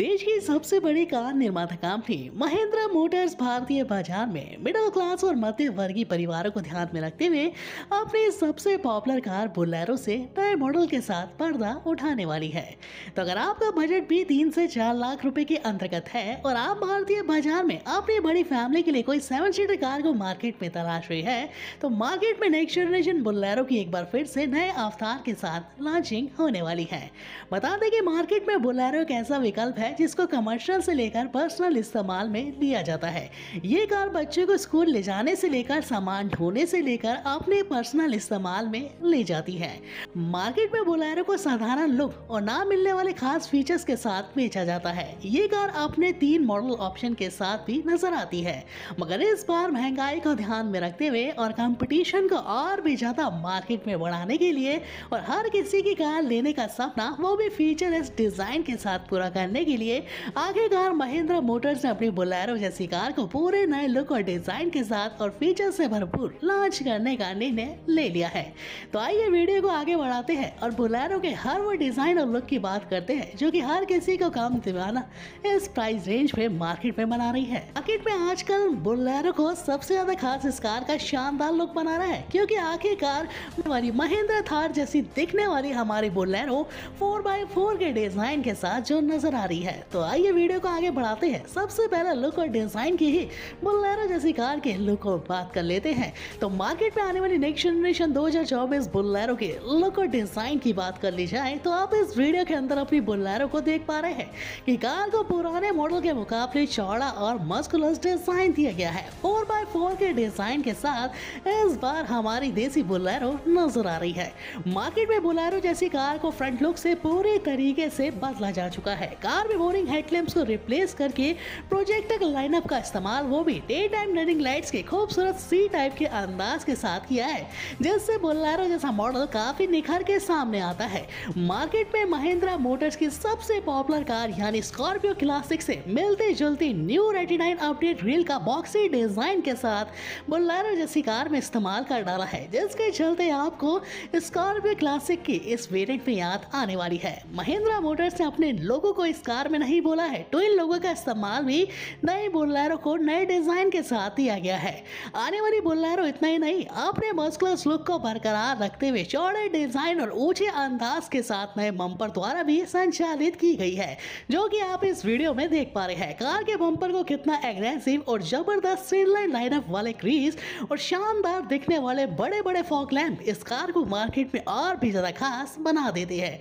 देश की सबसे बड़ी कार निर्माता कंपनी महिंद्रा मोटर्स भारतीय बाज़ार में मिडिल क्लास और मध्य वर्गीय परिवारों को ध्यान में रखते हुए अपनी सबसे पॉपुलर कार बुलेरो से नए मॉडल के साथ पर्दा उठाने वाली है। तो अगर आपका बजट भी तीन से चार लाख रुपए के अंतर्गत है और आप भारतीय बाज़ार में अपनी बड़ी फैमिली के लिए कोई सेवन सीटर कार को मार्केट में तलाश रही है तो मार्केट में नेक्स्ट जनरेशन बुलेरो की एक बार फिर से नए अवतार के साथ लॉन्चिंग होने वाली है। बता दें कि मार्केट में बुलेरो एक ऐसा विकल्प है जिसको कमर्शियल से लेकर पर्सनल इस्तेमाल में लिया जाता है। ये कार बच्चे को स्कूल ले जाने से लेकर, सामान ढोने से लेकर, अपने पर्सनल इस्तेमाल में ले जाती है। मार्केट में बोलेरो को साधारण लुक और ना मिलने वाले खास फीचर्स के साथ बेचा जाता है। ये कार अपने तीन मॉडल ऑप्शन के साथ भी नज़र आती है। मगर इस बार महँगाई को ध्यान में रखते हुए और कंपटीशन को और भी ज़्यादा मार्केट में बढ़ाने के लिए और हर किसी की कार लेने का सपना, वो भी फीचर डिज़ाइन के साथ पूरा करने के लिए आखिरकार महिंद्रा मोटर्स ने अपनी बोलेरो जैसी कार को पूरे नए लुक और डिज़ाइन के साथ और फीचर से भरपूर लॉन्च करने का निर्णय ले लिया है। तो आइए वीडियो को आगे बढ़ाते हैं और बोलेरो के हर वो डिज़ाइन और लुक की बात करते हैं जो की हर किसी को काम दीवाना इस प्राइस रेंज में मार्केट में बना रही है। मार्केट में आजकल बोलेरो को सबसे ज़्यादा खास इस कार का शानदार लुक बना रहा है, क्योंकि आखिरकार हमारी महिंद्रा थार जैसी दिखने वाली हमारी बोलेरो फोर बाई फोर के डिज़ाइन के साथ जो नज़र आ रही है तो आइए वीडियो को आगे बढ़ाते हैं। सबसे पहले लुक और डिज़ाइन की ही बुलेरो जैसी कार के लुक और बात कर लेते हैं। तो मार्केट में आने वाली नेक्स्ट जनरेशन 2024 बुलेरो के लुक और डिज़ाइन की बात कर ली जाए तो आप इस वीडियो के अंदर अपनी बुलेरो को देख पा रहे हैं कि कार को पुराने मॉडल के मुकाबले चौड़ा और मस्कुलस डिज़ाइन दिया गया है। फोर बाय फोर के डिज़ाइन के साथ इस बार हमारी देसी बुलेरो नज़र आ रही है। मार्केट में बुलेरो जैसी कार को फ्रंट लुक से पूरी तरीके से बदला जा चुका है। कार में बोरिंग हेडलैम्प्स को रिप्लेस करके प्रोजेक्टर लाइनअप का इस्तेमाल वो भी डे टाइम रनिंग लाइट्स के खूबसूरत सी टाइप के अंदाज के साथ किया है। जिससे बोलेरो जैसा मॉडल काफ़ी निखर के सामने आता है। मार्केट में महिंद्रा मोटर्स की सबसे पॉपुलर कार यानी स्कॉर्पियो क्लासिक से मिलती जुलती न्यू रेटिनाइन अपडेट रील का बॉक्सी डिज़ाइन के साथ बोलेरो जैसी कार में इस्तेमाल कर डाला है। जिसके चलते आपको स्कॉर्पियो क्लासिक की इस वेरिएंट में याद आने वाली है। महिंद्रा मोटर्स ने अपने लोगों को इस कार में नहीं बोला है तो इन लोगों का इस्तेमाल भी नए बोलेरो को नए डिज़ाइन के साथ दिया गया है। आने वाली बोलेरो इतना ही नहीं, अपने मस्कुलस लुक को बरकरार रखते हुए चौड़े डिज़ाइन और ऊँचे अंदाज के साथ नए बम्पर द्वारा भी संचालित की गई है, जो कि आप इस वीडियो में देख पा रहे हैं। कार के बम्पर को कितना एग्रेसिव और ज़बरदस्त स्ट्रीटलाइन लाइनअप वाले क्रीज और शानदार दिखने वाले बड़े बड़े फॉग लैंप इस कार को मार्केट में और भी ज़्यादा खास बना देते हैं।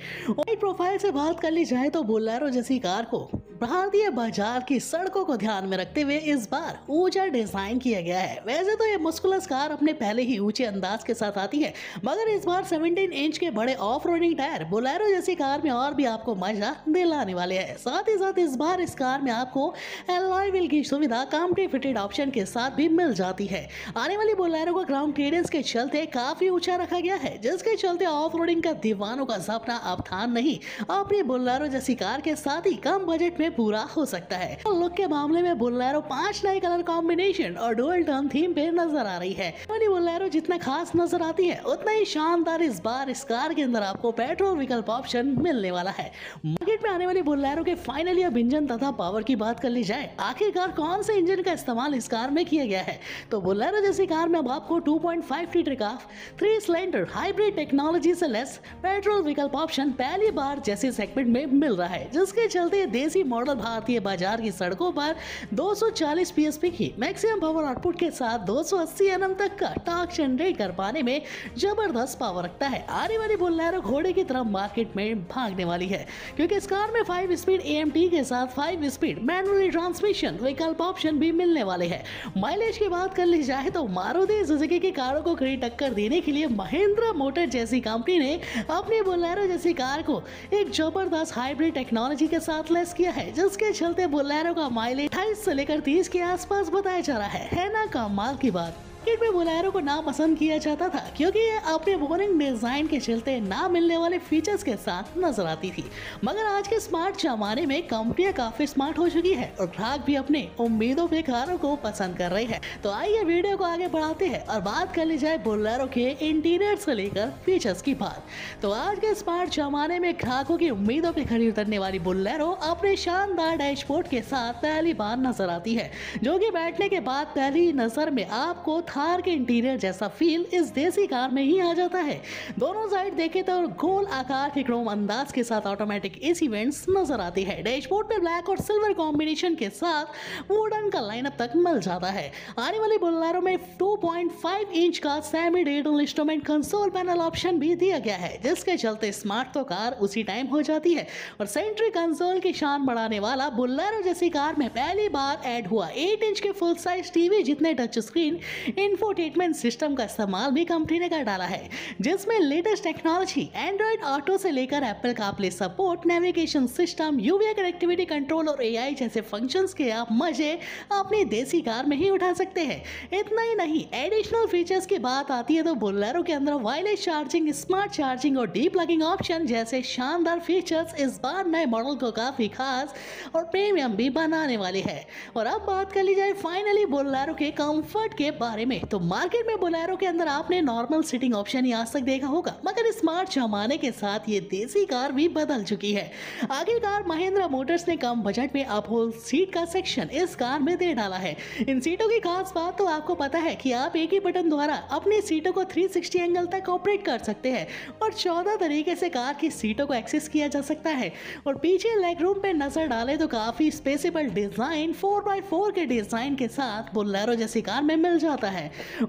प्रोफ़ाइल से बात कर ली जाए तो बोलेरो जैसी को भारतीय बाज़ार की सड़कों को ध्यान में रखते हुए इस बार ऊँचा डिज़ाइन किया गया है। वैसे तो ये मुस्कुलस कार अपने पहले ही ऊँचे अंदाज के साथ आती है, मगर इस बार 17 इंच के बड़े ऑफ़ रोडिंग टायर बोलेरो जैसी कार में और भी आपको मज़ा दिलाने वाले हैं। साथ ही साथ इस बार इस कार में आपको एलॉय व्हील की सुविधा कामटी फिटेड ऑप्शन के साथ भी मिल जाती है। आने वाली बोलेरो को ग्राउंड क्लियरेंस के चलते काफ़ी ऊँचा रखा गया है, जिसके चलते ऑफ़ रोडिंग का दीवानों का सपना अब था नहीं। अपनी बोलेरो जैसी कार के साथ ही कम बजट में पूरा हो सकता है। लुक के मामले में बोलेरो पाँच नए कलर कॉम्बिनेशन और डुअल टर्न थीम पे नज़र आ रही है। वाली बोलेरो जितना खास नज़र आती है, उतना ही शानदार इस बार इस कार के अंदर आपको पेट्रोल विकल्प ऑप्शन मिलने वाला है। मार्केट में आने वाली बोलेरो के फाइनली अब इंजन तथा पावर की बात कर ली जाए, आखिरकार कौन से इंजन का इस्तेमाल इस कार में किया गया है? तो बोलेरो जैसी कार में अब आपको 2.5 लीटर का थ्री सिलेंडर हाइब्रिड टेक्नोलॉजी से लेस पेट्रोल विकल्प ऑप्शन पहली बार जैसे सेगमेंट में मिल रहा है, जिसके चलते देसी मॉडल भारतीय बाज़ार की सड़कों पर 240 पीएसपी की मैक्सिमम पावर आउटपुट के साथ 280 एनएम तक का टॉर्क जनरेट कर पाने में ज़बरदस्त पावर रखता है। आने वाली बोलेरो घोड़े की तरफ़ मार्केट में भागने वाली है, क्योंकि इस कार में 5 स्पीड एएमटी के साथ 5 स्पीड मैनुअली ट्रांसमिशन विकल्प ऑप्शन भी मिलने वाले हैं। माइलेज की बात कर ली जाए तो मारुति सुजुकी की कारों को कड़ी टक्कर देने के लिए महिंद्रा मोटर जैसी कंपनी ने अपनी बोलेरो जैसी कार को एक ज़बरदस्त हाइब्रिड टेक्नोलॉजी के साथ लेस किया है जिसके चलते बोलेरो का माइलेज अठाईस से लेकर तीस के आसपास बताया जा रहा है। है ना कमाल की बात। मार्केट में बोलेरो को ना पसंद किया जाता था, क्योंकि ये अपने बोरिंग डिज़ाइन के चलते ना मिलने वाले फीचर्स के साथ नज़र आती थी। मगर आज के स्मार्ट जमाने में कंपनियाँ काफ़ी स्मार्ट हो चुकी है और ग्राहक भी अपने उम्मीदों पे कारों को पसंद कर रही है। तो आइए वीडियो को आगे बढ़ाते हैं और बात कर ली जाए बोलेरो के इंटीरियर से लेकर फीचर्स की बात। तो आज के स्मार्ट जमाने में ग्राहकों की उम्मीदों पे खड़ी उतरने वाली बोलेरो अपने शानदार डैशबोर्ड के साथ पहली बार नज़र आती है, जो की बैठने के बाद पहली नज़र में आपको थार के इंटीरियर जैसा फील इस देसी कार में ही आ जाता है। दोनों साइड देखे तो गोल आकार के क्रोम अंदाज के साथ ऑटोमेटिक एसी वेंट्स नज़र आती है। डैशबोर्ड पे ब्लैक और सिल्वर कॉम्बिनेशन के साथ वुडन का लाइनअप तक मिल जाता है। आने वाली बोलेरो में 2.5 इंच का semi digital instrument console panel option भी दिया गया है, जिसके चलते स्मार्ट तो कार उसी टाइम हो जाती है। और सेंट्री कंसोल की शान बढ़ाने वाला बुल्लारो जैसी कार में पहली बार ऐड हुआ 8 इंच के फुल साइज़ टीवी जितने टच स्क्रीन इंफोटेनमेंट सिस्टम का इस्तेमाल भी कंपनी ने कर डाला है, जिसमें लेटेस्ट टेक्नोलॉजी एंड्रॉइड ऑटो से लेकर एप्पल का play support navigation system UVA connectivity control और एआई जैसे फ़ंक्शंस के आप मज़े अपनी देसी कार में ही उठा सकते हैं। इतना ही नहीं एडिशनल फीचर्स की बात आती है तो बोलेरो के अंदर वायरलेस चार्जिंग स्मार्ट चार्जिंग और डीप प्लगिंग ऑप्शन जैसे शानदार फीचर्स इस बार नए मॉडल को काफ़ी खास और प्रीमियम भी बनाने वाली है। और अब बात कर ली जाए फाइनली बोलेरो के कंफर्ट के बारे में। तो मार्केट में बोलेरो के अंदर आपने नॉर्मल सीटिंग ऑप्शन ही आज तक देखा होगा। मगर स्मार्ट जमाने के साथ ये देसी कार भी बदल चुकी है। आखिरकार महिंद्रा मोटर्स ने कम बजट में अपहोल सीट का सेक्शन इस कार में दे डाला है। इन सीटों की खास बात तो आपको पता है कि आप एक ही बटन द्वारा अपनी सीटों को 360 एंगल तक ऑपरेट कर सकते हैं और 14 तरीके से कार की सीटों को एक्सेस किया जा सकता है। और पीछे लेग रूम पे नज़र डाले तो काफ़ी स्पेसिबल डिज़ाइन 4x4 के डिज़ाइन के साथ बोलेरो जैसी कार में मिल जाता है।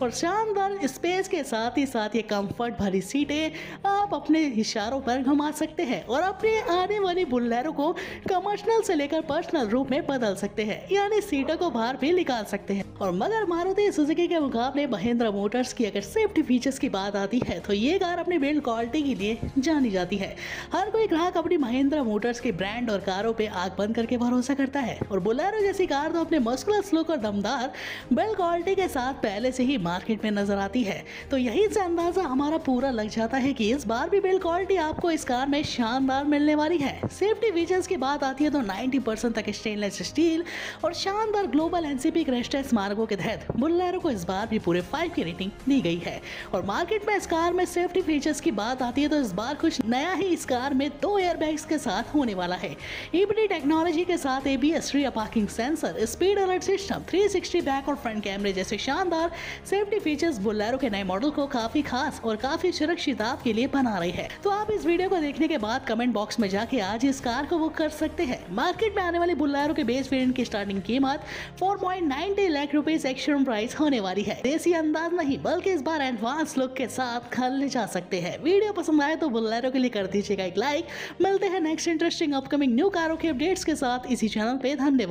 और शानदार स्पेस के साथ ही साथ ये कंफर्ट भरी सीटें आप अपने इशारों पर घुमा सकते हैं और अपने आने वाली बुल्लेरो को कमर्शियल से लेकर पर्सनल रूप में बदल सकते हैं, यानी सीटों को बाहर भी निकाल सकते हैं। और मगर मारुति सुजुकी के मुकाबले महिंद्रा मोटर्स की अगर सेफ्टी फीचर्स की बात आती है तो ये कार अपनी बिल्ड क्वालिटी के लिए जानी जाती है। हर कोई ग्राहक अपनी महिंद्रा मोटर्स के ब्रांड और कारों पे आग बंद करके भरोसा करता है। और बुलेरो जैसी कार तो अपने मस्कुलस लुक और दमदार बिल्ड क्वालिटी के साथ पहले से ही मार्केट में नज़र आती है। तो यही से अंदाज़ा हमारा पूरा लग जाता है कि इस बार भी बिल्ड क्वालिटी आपको इस कार में शानदार मिलने वाली है। सेफ्टी फीचर्स की बात आती है तो 90% तक स्टेनलेस स्टील और शानदार ग्लोबल एनसीपी क्रैश मार्गों के तहत बुल्लेरो को इस बार भी पूरे फाइव की रेटिंग दी गई है। और मार्केट में इस कार में सेफ्टी फीचर्स की बात आती है तो इस बार कुछ नया ही इस कार में दो एयरबैग्स के साथ होने वाला है। ईबीडी टेक्नोलॉजी के साथ ABS rear parking sensor speed alert system 360 back और फ्रंट कैमरे जैसे शानदार सेफ्टी फीचर्स बुल्लेरो के नए मॉडल को काफ़ी खास और काफ़ी सुरक्षित आपके लिए बना रही है। तो आप इस वीडियो को देखने के बाद कमेंट बॉक्स में जाके आज इस कार को बुक कर सकते हैं। मार्केट में आने वाले बुल्लेरो के बेस वेरिएंट की स्टार्टिंग कीमत 4.90 लाख रुपीस एक्शन प्राइस होने वाली है। देसी अंदाज नहीं, बल्कि इस बार एडवांस लुक के साथ खरीदे जा सकते हैं। वीडियो पसंद आए तो बुल्लेरो के लिए कर दीजिएगा एक लाइक मिलते हैं नेक्स्ट इंटरेस्टिंग अपकमिंग न्यू कारों के अपडेट्स के साथ। इसी चैनल पे धन्यवाद।